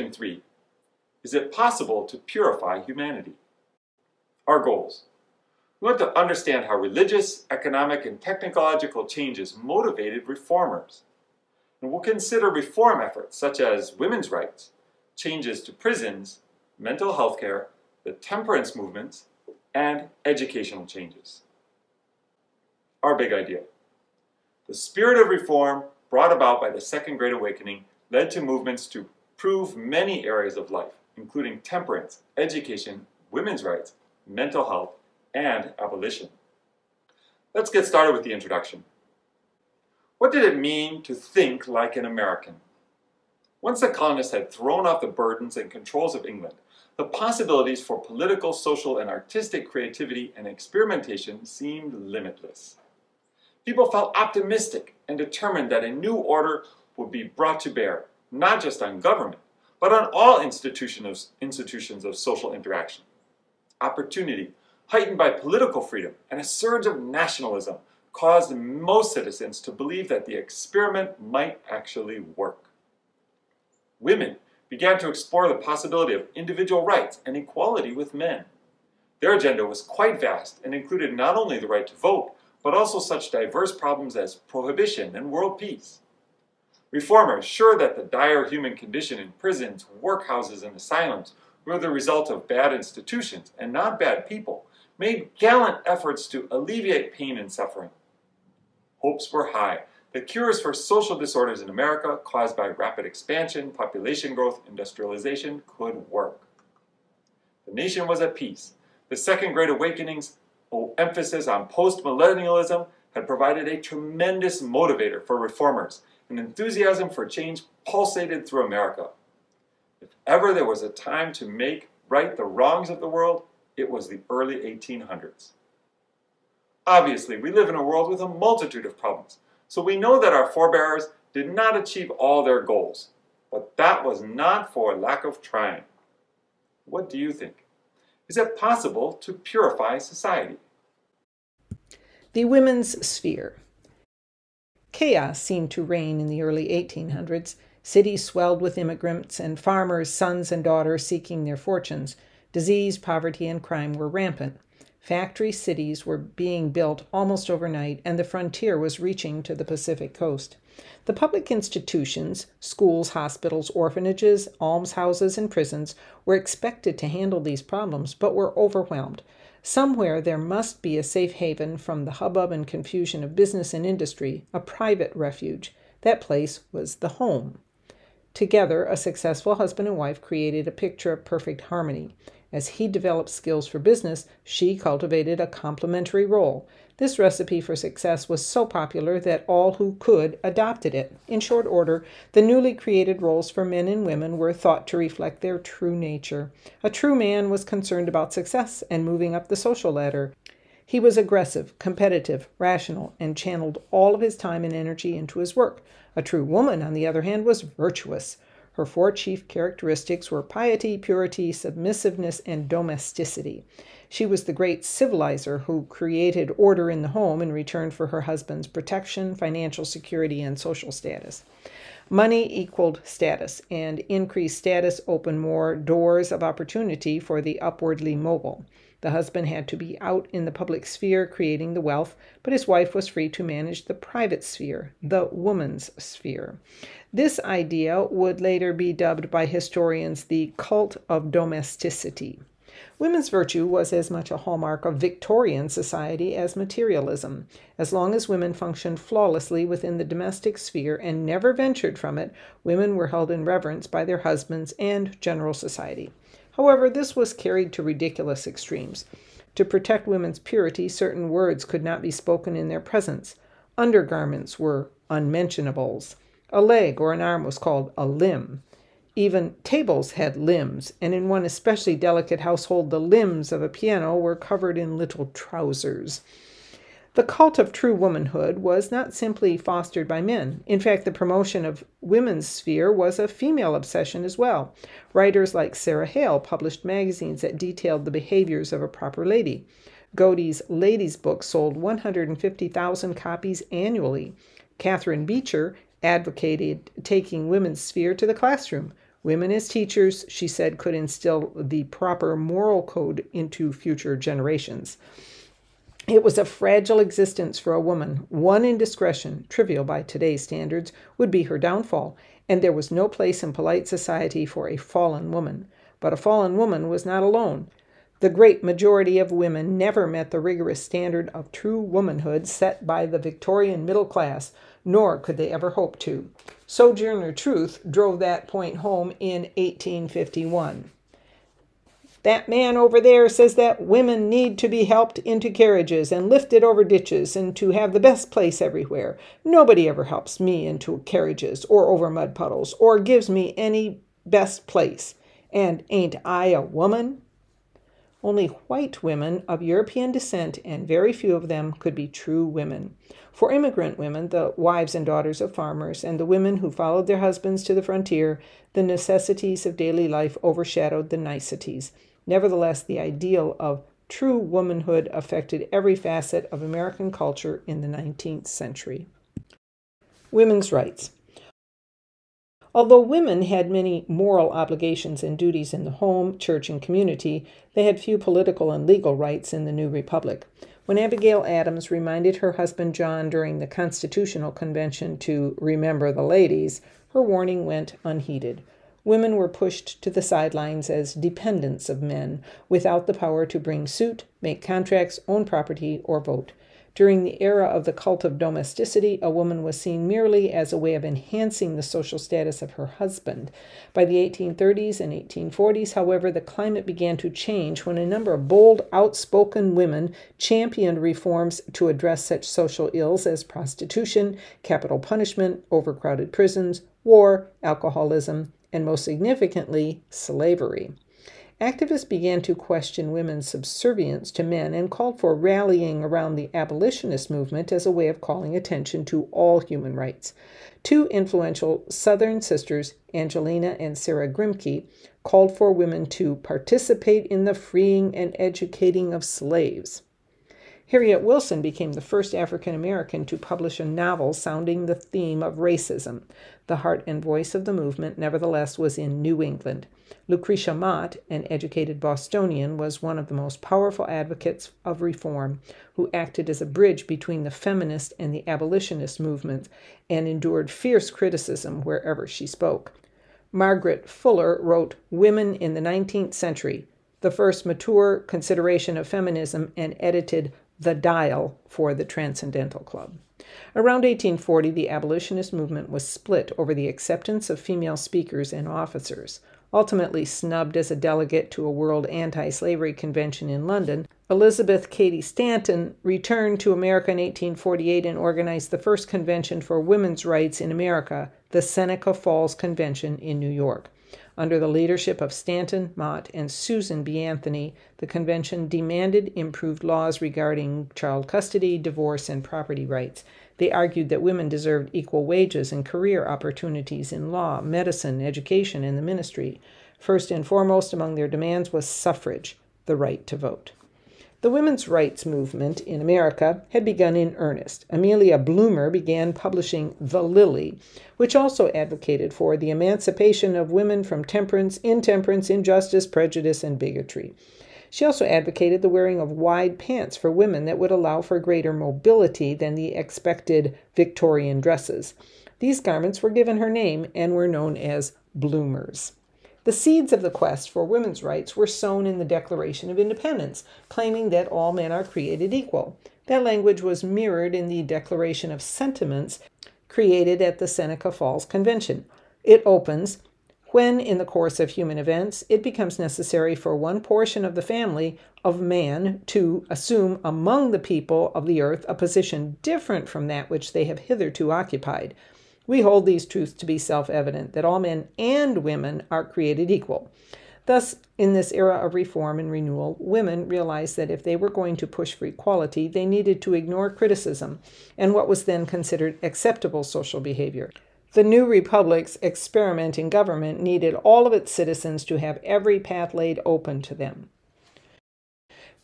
Question 3. Is it possible to purify humanity? Our goals. We want to understand how religious, economic, and technological changes motivated reformers. And we'll consider reform efforts such as women's rights, changes to prisons, mental health care, the temperance movements, and educational changes. Our big idea. The spirit of reform brought about by the Second Great Awakening led to movements to prove many areas of life, including temperance, education, women's rights, mental health, and abolition. Let's get started with the introduction. What did it mean to think like an American? Once the colonists had thrown off the burdens and controls of England, the possibilities for political, social, and artistic creativity and experimentation seemed limitless. People felt optimistic and determined that a new order would be brought to bear, not just on government, but on all institutions of social interaction. Opportunity, heightened by political freedom and a surge of nationalism, caused most citizens to believe that the experiment might actually work. Women began to explore the possibility of individual rights and equality with men. Their agenda was quite vast and included not only the right to vote, but also such diverse problems as prohibition and world peace. Reformers, sure that the dire human condition in prisons, workhouses, and asylums were the result of bad institutions and not bad people, made gallant efforts to alleviate pain and suffering. Hopes were high. The cures for social disorders in America caused by rapid expansion, population growth, industrialization could work. The nation was at peace. The Second Great Awakening's emphasis on post-millennialism had provided a tremendous motivator for reformers, and enthusiasm for change pulsated through America. If ever there was a time to make right the wrongs of the world, it was the early 1800s. Obviously, we live in a world with a multitude of problems, so we know that our forebears did not achieve all their goals, but that was not for lack of trying. What do you think? Is it possible to purify society? The women's sphere. Chaos seemed to reign in the early 1800s. Cities swelled with immigrants and farmers' sons and daughters seeking their fortunes. Disease, poverty, and crime were rampant. Factory cities were being built almost overnight, and the frontier was reaching to the Pacific coast. The public institutions, schools, hospitals, orphanages, almshouses, and prisons, were expected to handle these problems, but were overwhelmed. Somewhere there must be a safe haven from the hubbub and confusion of business and industry, a private refuge. That place was the home. Together, a successful husband and wife created a picture of perfect harmony. As he developed skills for business, she cultivated a complementary role. This recipe for success was so popular that all who could adopted it. In short order, the newly created roles for men and women were thought to reflect their true nature. A true man was concerned about success and moving up the social ladder. He was aggressive, competitive, rational, and channeled all of his time and energy into his work. A true woman, on the other hand, was virtuous. Her four chief characteristics were piety, purity, submissiveness, and domesticity. She was the great civilizer who created order in the home in return for her husband's protection, financial security, and social status. Money equaled status, and increased status opened more doors of opportunity for the upwardly mobile. The husband had to be out in the public sphere creating the wealth, but his wife was free to manage the private sphere, the woman's sphere. This idea would later be dubbed by historians the cult of domesticity. Women's virtue was as much a hallmark of Victorian society as materialism. As long as women functioned flawlessly within the domestic sphere and never ventured from it, women were held in reverence by their husbands and general society. However, this was carried to ridiculous extremes. To protect women's purity, certain words could not be spoken in their presence. Undergarments were unmentionables. A leg or an arm was called a limb. Even tables had limbs, and in one especially delicate household, the limbs of a piano were covered in little trousers. The cult of true womanhood was not simply fostered by men. In fact, the promotion of women's sphere was a female obsession as well. Writers like Sarah Hale published magazines that detailed the behaviors of a proper lady. Godey's Lady's Book sold 150,000 copies annually. Catharine Beecher advocated taking women's sphere to the classroom. Women as teachers, she said, could instill the proper moral code into future generations. It was a fragile existence for a woman. One indiscretion, trivial by today's standards, would be her downfall, and there was no place in polite society for a fallen woman. But a fallen woman was not alone. The great majority of women never met the rigorous standard of true womanhood set by the Victorian middle class, nor could they ever hope to. Sojourner Truth drove that point home in 1851. That man over there says that women need to be helped into carriages and lifted over ditches and to have the best place everywhere. Nobody ever helps me into carriages or over mud puddles or gives me any best place. And ain't I a woman? Only white women of European descent, and very few of them, could be true women. For immigrant women, the wives and daughters of farmers, and the women who followed their husbands to the frontier, the necessities of daily life overshadowed the niceties. Nevertheless, the ideal of true womanhood affected every facet of American culture in the 19th century. Women's rights. Although women had many moral obligations and duties in the home, church, and community, they had few political and legal rights in the new republic. When Abigail Adams reminded her husband John during the Constitutional Convention to remember the ladies, her warning went unheeded women were pushed to the sidelines as dependents of men, without the power to bring suit, make contracts, own property, or vote. During the era of the cult of domesticity, a woman was seen merely as a way of enhancing the social status of her husband. By the 1830s and 1840s, however, the climate began to change when a number of bold, outspoken women championed reforms to address such social ills as prostitution, capital punishment, overcrowded prisons, war, alcoholism, and most significantly, slavery. Activists began to question women's subservience to men and called for rallying around the abolitionist movement as a way of calling attention to all human rights. Two influential Southern sisters, Angelina and Sarah Grimke, called for women to participate in the freeing and educating of slaves. Harriet Wilson became the first African American to publish a novel sounding the theme of racism. The heart and voice of the movement, nevertheless, was in New England. Lucretia Mott, an educated Bostonian, was one of the most powerful advocates of reform, who acted as a bridge between the feminist and the abolitionist movements and endured fierce criticism wherever she spoke. Margaret Fuller wrote Women in the Nineteenth Century, the first mature consideration of feminism, and edited the dial for the Transcendental Club. Around 1840, the abolitionist movement was split over the acceptance of female speakers and officers. Ultimately snubbed as a delegate to a World Anti Slavery Convention in London, Elizabeth Cady Stanton returned to America in 1848 and organized the first convention for women's rights in America, the Seneca Falls Convention in New York. Under the leadership of Stanton, Mott, and Susan B. Anthony, the convention demanded improved laws regarding child custody, divorce, and property rights. They argued that women deserved equal wages and career opportunities in law, medicine, education, and the ministry. First and foremost among their demands was suffrage, the right to vote. The women's rights movement in America had begun in earnest. Amelia Bloomer began publishing The Lily, which also advocated for the emancipation of women from temperance, intemperance, injustice, prejudice, and bigotry. She also advocated the wearing of wide pants for women that would allow for greater mobility than the expected Victorian dresses. These garments were given her name and were known as bloomers. The seeds of the quest for women's rights were sown in the Declaration of Independence, claiming that all men are created equal. That language was mirrored in the Declaration of Sentiments created at the Seneca Falls Convention. It opens when, in the course of human events, it becomes necessary for one portion of the family of man to assume among the people of the earth a position different from that which they have hitherto occupied. We hold these truths to be self evident that all men and women are created equal. Thus, in this era of reform and renewal, women realized that if they were going to push for equality, they needed to ignore criticism and what was then considered acceptable social behavior. The new republic's experiment in government needed all of its citizens to have every path laid open to them.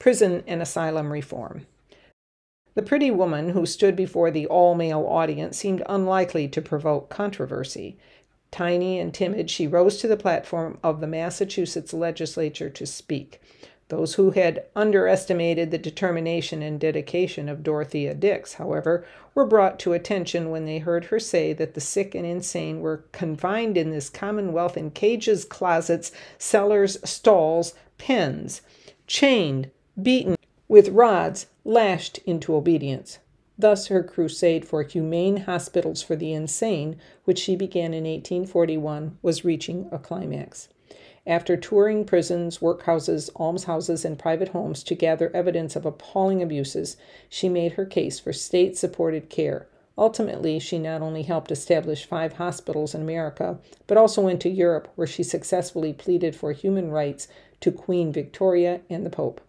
Prison and asylum reform. The pretty woman who stood before the all male audience seemed unlikely to provoke controversy. Tiny and timid, she rose to the platform of the Massachusetts legislature to speak. Those who had underestimated the determination and dedication of Dorothea Dix, however, were brought to attention when they heard her say that the sick and insane were confined in this commonwealth in cages, closets, cellars, stalls, pens, chained, beaten with rods, lashed into obedience. Thus, her crusade for humane hospitals for the insane, which she began in 1841, was reaching a climax. After touring prisons, workhouses, almshouses, and private homes to gather evidence of appalling abuses, she made her case for state supported care. Ultimately, she not only helped establish five hospitals in America, but also went to Europe, where she successfully pleaded for human rights to Queen Victoria and the Pope.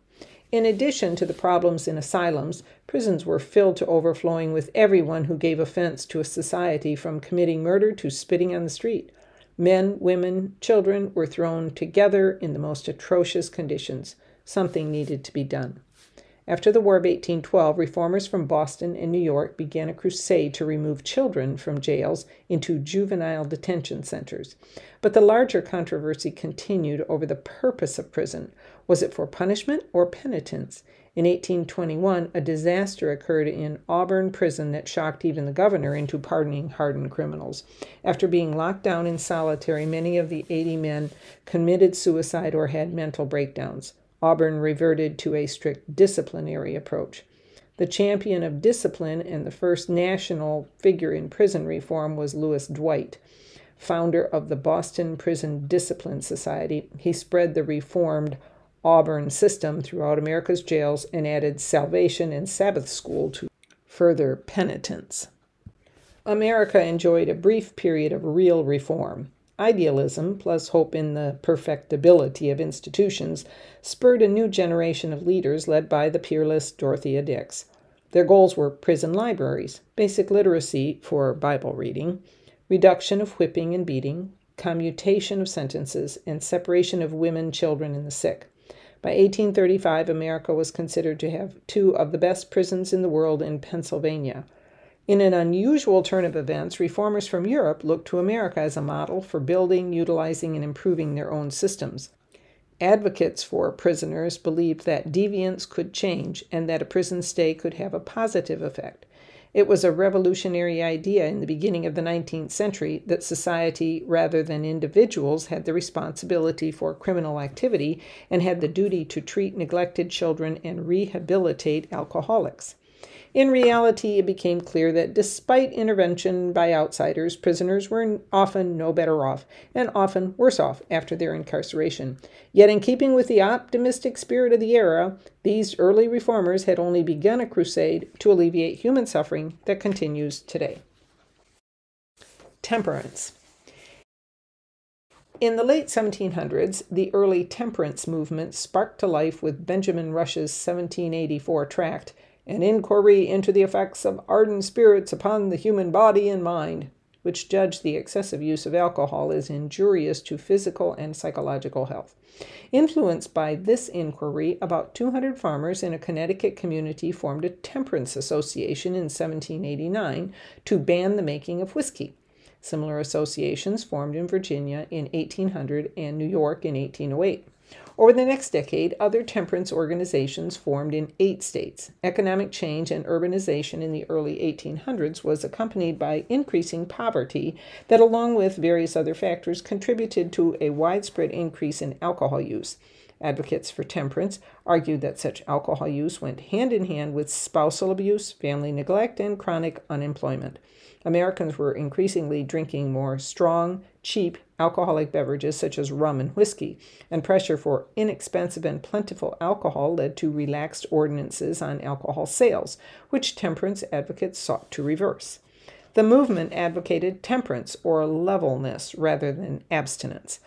In addition to the problems in asylums, prisons were filled to overflowing with everyone who gave offense to a society from committing murder to spitting on the street. Men, women, children were thrown together in the most atrocious conditions. Something needed to be done. After the War of 1812, reformers from Boston and New York began a crusade to remove children from jails into juvenile detention centers. But the larger controversy continued over the purpose of prison. Was it for punishment or penitence? In 1821, a disaster occurred in Auburn prison that shocked even the governor into pardoning hardened criminals. After being locked down in solitary, many of the 80 men committed suicide or had mental breakdowns. Auburn reverted to a strict disciplinary approach. The champion of discipline and the first national figure in prison reform was Louis Dwight, founder of the Boston Prison Discipline Society. He spread the reformed Auburn system throughout America's jails and added salvation and Sabbath school to further penitence. America enjoyed a brief period of real reform. Idealism, plus hope in the perfectibility of institutions, spurred a new generation of leaders led by the peerless Dorothea Dix. Their goals were prison libraries, basic literacy for Bible reading, reduction of whipping and beating, commutation of sentences, and separation of women, children, and the sick. By 1835, America was considered to have two of the best prisons in the world in Pennsylvania. In an unusual turn of events, reformers from Europe looked to America as a model for building, utilizing, and improving their own systems. Advocates for prisoners believed that deviance could change and that a prison stay could have a positive effect. It was a revolutionary idea in the beginning of the 19th century that society, rather than individuals, had the responsibility for criminal activity and had the duty to treat neglected children and rehabilitate alcoholics. In reality, it became clear that despite intervention by outsiders, prisoners were often no better off, and often worse off after their incarceration. Yet, in keeping with the optimistic spirit of the era, these early reformers had only begun a crusade to alleviate human suffering that continues today. Temperance. In the late 1700s, the early temperance movement sparked to life with Benjamin Rush's 1784 tract, an inquiry into the effects of ardent spirits upon the human body and mind, which judged the excessive use of alcohol as injurious to physical and psychological health. Influenced by this inquiry, about 200 farmers in a Connecticut community formed a temperance association in 1789 to ban the making of whiskey. Similar associations formed in Virginia in 1800 and New York in 1808. Over the next decade, other temperance organizations formed in eight states. Economic change and urbanization in the early 1800s was accompanied by increasing poverty that, along with various other factors, contributed to a widespread increase in alcohol use. Advocates for temperance argued that such alcohol use went hand in hand with spousal abuse, family neglect, and chronic unemployment. Americans were increasingly drinking more strong, cheap alcoholic beverages such as rum and whiskey, and pressure for inexpensive and plentiful alcohol led to relaxed ordinances on alcohol sales, which temperance advocates sought to reverse. The movement advocated temperance or levelness rather than abstinence.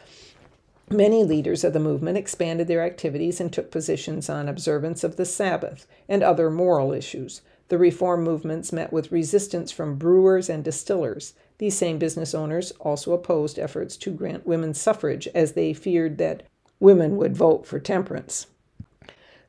Many leaders of the movement expanded their activities and took positions on observance of the Sabbath and other moral issues. The reform movements met with resistance from brewers and distillers. These same business owners also opposed efforts to grant women suffrage as they feared that women would vote for temperance.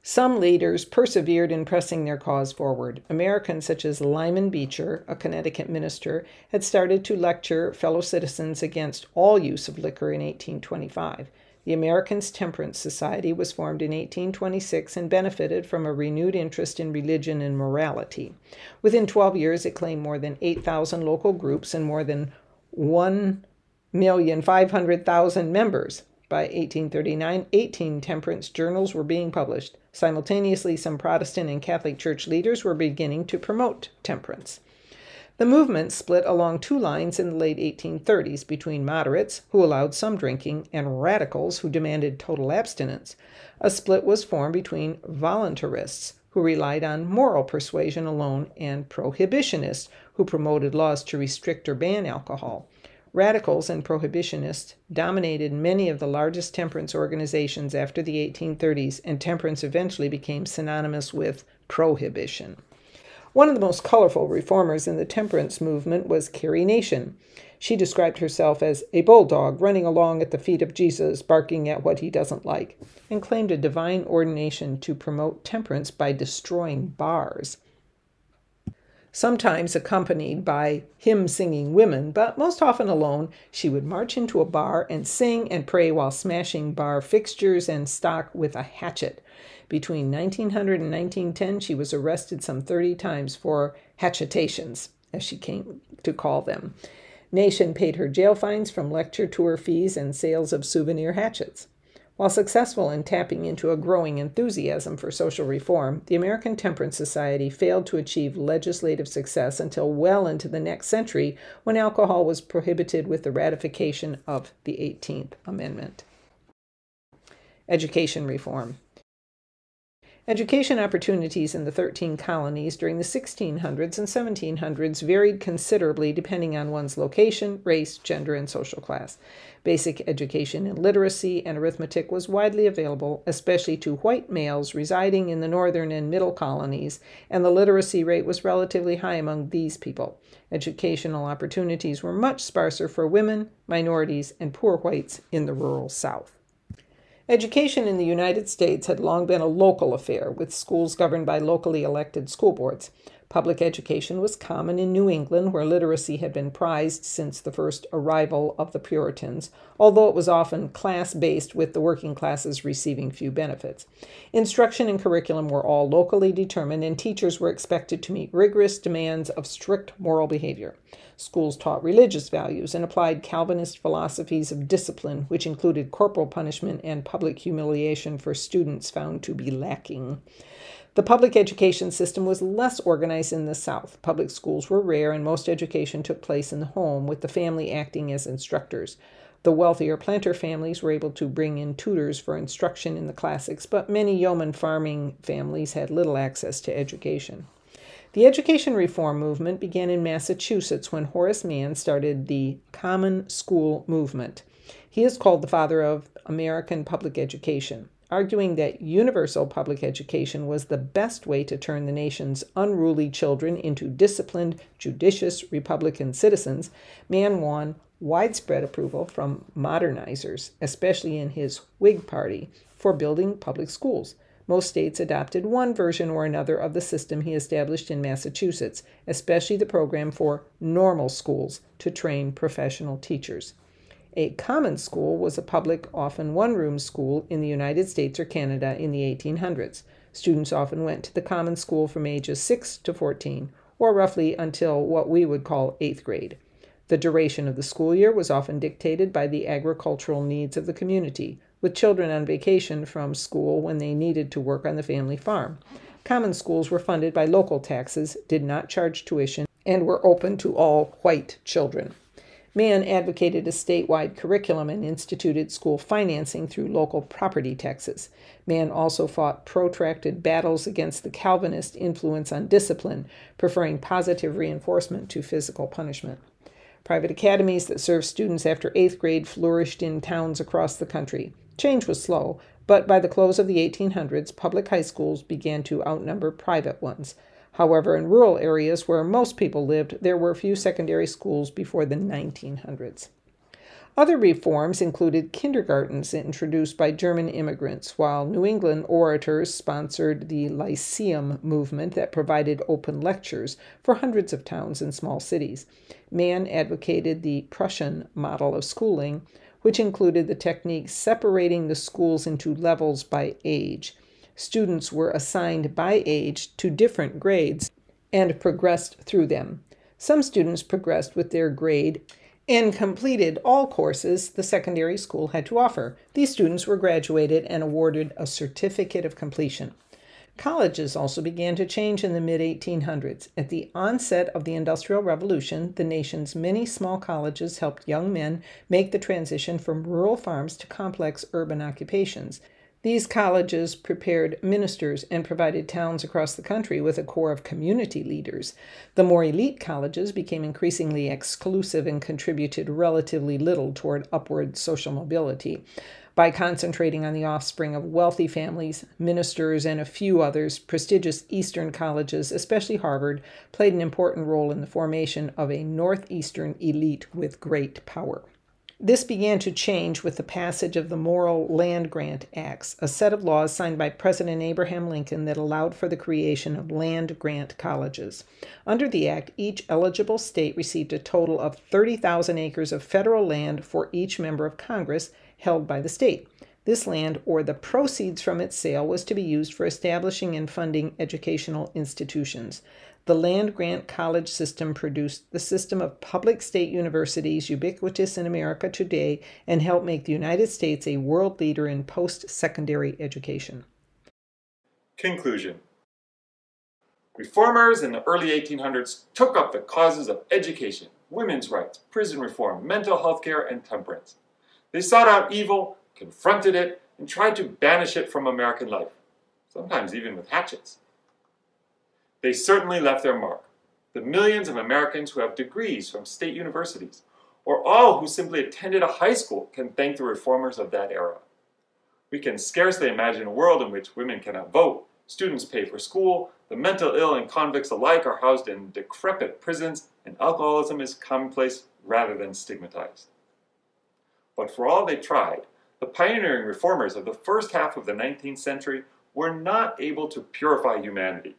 Some leaders persevered in pressing their cause forward. Americans such as Lyman Beecher, a Connecticut minister, had started to lecture fellow citizens against all use of liquor in 1825. The Americans Temperance Society was formed in 1826 and benefited from a renewed interest in religion and morality. Within 12 years, it claimed more than 8,000 local groups and more than 1,500,000 members. By 1839, 18 temperance journals were being published. Simultaneously, some Protestant and Catholic Church leaders were beginning to promote temperance. The movement split along two lines in the late 1830s between moderates, who allowed some drinking, and radicals, who demanded total abstinence. A split was formed between voluntarists, who relied on moral persuasion alone, and prohibitionists, who promoted laws to restrict or ban alcohol. Radicals and prohibitionists dominated many of the largest temperance organizations after the 1830s, and temperance eventually became synonymous with prohibition. One of the most colorful reformers in the temperance movement was Carrie Nation. She described herself as a bulldog running along at the feet of Jesus, barking at what he doesn't like, and claimed a divine ordination to promote temperance by destroying bars sometimes accompanied by hymn singing women, but most often alone, she would march into a bar and sing and pray while smashing bar fixtures and stock with a hatchet. Between 1900 and 1910, she was arrested some 30 times for hatchetations, as she came to call them. Nation paid her jail fines from lecture tour fees and sales of souvenir hatchets. While successful in tapping into a growing enthusiasm for social reform, the American Temperance Society failed to achieve legislative success until well into the next century when alcohol was prohibited with the ratification of the 18th Amendment. Education reform. Education opportunities in the 13 colonies during the 1600s and 1700s varied considerably depending on one's location, race, gender, and social class. Basic education in literacy and arithmetic was widely available, especially to white males residing in the northern and middle colonies, and the literacy rate was relatively high among these people. Educational opportunities were much sparser for women, minorities, and poor whites in the rural South. Education in the United States had long been a local affair, with schools governed by locally elected school boards. Public education was common in New England, where literacy had been prized since the first arrival of the Puritans, although it was often class based, with the working classes receiving few benefits. Instruction and curriculum were all locally determined, and teachers were expected to meet rigorous demands of strict moral behavior. Schools taught religious values and applied Calvinist philosophies of discipline, which included corporal punishment and public humiliation for students found to be lacking. The public education system was less organized in the South. Public schools were rare, and most education took place in the home, with the family acting as instructors. The wealthier planter families were able to bring in tutors for instruction in the classics, but many yeoman farming families had little access to education. The education reform movement began in Massachusetts when Horace Mann started the Common School movement. He is called the father of American public education, arguing that universal public education was the best way to turn the nation's unruly children into disciplined, judicious Republican citizens. Mann won widespread approval from modernizers, especially in his Whig Party, for building public schools. Most states adopted one version or another of the system he established in Massachusetts, especially the program for normal schools to train professional teachers. A common school was a public, often one room school in the United States or Canada in the 1800s. Students often went to the common school from ages 6 to 14, or roughly until what we would call eighth grade. The duration of the school year was often dictated by the agricultural needs of the community, with children on vacation from school when they needed to work on the family farm. Common schools were funded by local taxes, did not charge tuition, and were open to all white children. Mann advocated a statewide curriculum and instituted school financing through local property taxes. Mann also fought protracted battles against the Calvinist influence on discipline, preferring positive reinforcement to physical punishment. Private academies that served students after eighth grade flourished in towns across the country. Change was slow, but by the close of the 1800s, public high schools began to outnumber private ones. However, in rural areas where most people lived, there were few secondary schools before the 1900s. Other reforms included kindergartens introduced by German immigrants, while New England orators sponsored the Lyceum movement that provided open lectures for hundreds of towns and small cities. Mann advocated the Prussian model of schooling, which included the technique separating the schools into levels by age. Students were assigned by age to different grades and progressed through them. Some students progressed with their grade and completed all courses the secondary school had to offer. These students were graduated and awarded a certificate of completion. Colleges also began to change in the mid 1800s. At the onset of the Industrial Revolution, the nation's many small colleges helped young men make the transition from rural farms to complex urban occupations. These colleges prepared ministers and provided towns across the country with a core of community leaders. The more elite colleges became increasingly exclusive and contributed relatively little toward upward social mobility. By concentrating on the offspring of wealthy families, ministers, and a few others, prestigious Eastern colleges, especially Harvard, played an important role in the formation of a Northeastern elite with great power. This began to change with the passage of the Morrill Land Grant Acts, a set of laws signed by President Abraham Lincoln that allowed for the creation of land grant colleges. Under the act, each eligible state received a total of 30,000 acres of federal land for each member of Congress held by the state. This land, or the proceeds from its sale, was to be used for establishing and funding educational institutions. The land grant college system produced the system of public state universities ubiquitous in America today and helped make the United States a world leader in post secondary education. Conclusion Reformers in the early 1800s took up the causes of education, women's rights, prison reform, mental health care, and temperance. They sought out evil, confronted it, and tried to banish it from American life, sometimes even with hatchets. They certainly left their mark. The millions of Americans who have degrees from state universities, or all who simply attended a high school, can thank the reformers of that era. We can scarcely imagine a world in which women cannot vote, students pay for school, the mental ill and convicts alike are housed in decrepit prisons, and alcoholism is commonplace rather than stigmatized. But for all they tried, the pioneering reformers of the first half of the 19th century were not able to purify humanity.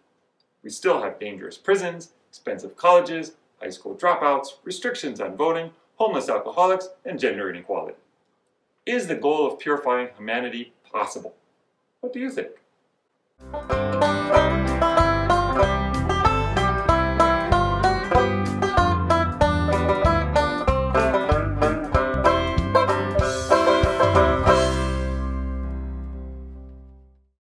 We still have dangerous prisons, expensive colleges, high school dropouts, restrictions on voting, homeless alcoholics, and gender inequality. Is the goal of purifying humanity possible? What do you think?